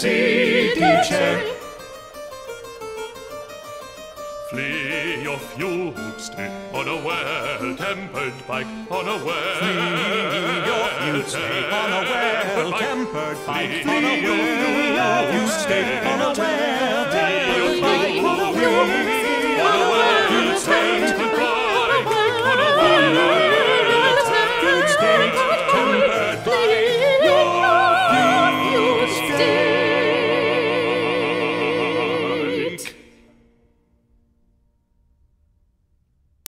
city chair. Flee your you, stay on a well-tempered bike, on a well-tempered You stay on a well-tempered bike, on a you, well. You stay on a well-tempered bike,